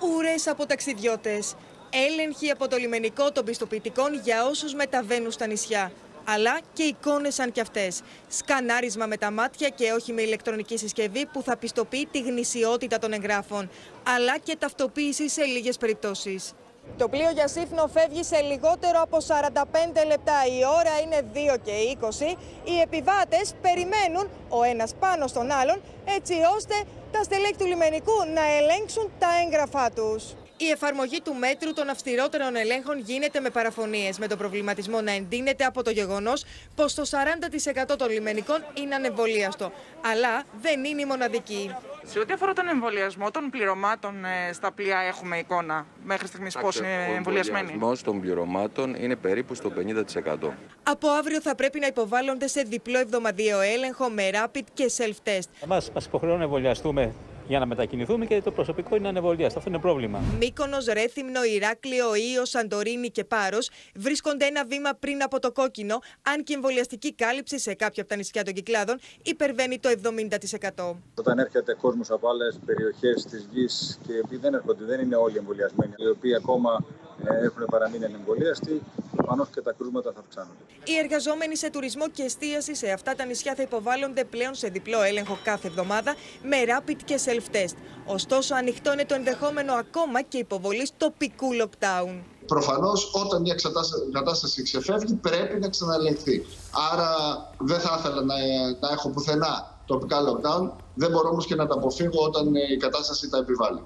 Ουρές από ταξιδιώτες. Έλεγχοι από το λιμενικό των πιστοποιητικών για όσους μεταβαίνουν στα νησιά. Αλλά και εικόνες σαν κι αυτές. Σκανάρισμα με τα μάτια και όχι με ηλεκτρονική συσκευή που θα πιστοποιεί τη γνησιότητα των εγγράφων. Αλλά και ταυτοποίηση σε λίγες περιπτώσεις. Το πλοίο για Σύφνο φεύγει σε λιγότερο από 45 λεπτά. Η ώρα είναι 2 και 20. Οι επιβάτες περιμένουν ο ένας πάνω στον άλλον έτσι ώστε τα στελέχη του λιμενικού να ελέγξουν τα έγγραφά τους. Η εφαρμογή του μέτρου των αυστηρότερων ελέγχων γίνεται με παραφωνίες, με τον προβληματισμό να εντείνεται από το γεγονός πως το 40% των λιμενικών είναι ανεμβολίαστο. Αλλά δεν είναι η μοναδική. Σε ό,τι αφορά τον εμβολιασμό των πληρωμάτων ε, στα πλοία, έχουμε εικόνα μέχρι στιγμής πώς είναι εμβολιασμένοι. Ο εμβολιασμός των πληρωμάτων είναι περίπου στο 50%. Από αύριο θα πρέπει να υποβάλλονται σε διπλό εβδομαδιαίο έλεγχο με rapid και self-test. Εμάς μα υποχρεώνουν να εμβολιαστούμε για να μετακινηθούμε και το προσωπικό είναι ανεβολιάστο. Αυτό είναι πρόβλημα. Μύκονος, Ρέθυμνο, Ηράκλειο, Ήο, Σαντορίνη και Πάρος βρίσκονται ένα βήμα πριν από το κόκκινο, αν και η εμβολιαστική κάλυψη σε κάποια από τα νησιά των κυκλάδων υπερβαίνει το 70%. Όταν έρχεται κόσμος από άλλες περιοχές της γης και επειδή δεν έρχονται, δεν είναι όλοι εμβολιασμένοι, οι οποίοι ακόμα ε, έχουν παραμείνει ανεμβολίαστοι, προφανώς και τα κρούσματα θα αυξάνονται. Οι εργαζόμενοι σε τουρισμό και εστίαση σε αυτά τα νησιά θα υποβάλλονται πλέον σε διπλό έλεγχο κάθε εβδομάδα με rapid και self-test. Ωστόσο, ανοιχτό είναι το ενδεχόμενο ακόμα και υποβολή τοπικού lockdown. Προφανώς, όταν μια κατάσταση ξεφεύγει, πρέπει να ξαναλεχθεί. Άρα, δεν θα ήθελα να, να έχω πουθενά τοπικά lockdown. Δεν μπορώ όμως και να τα αποφύγω όταν η κατάσταση τα επιβάλλει.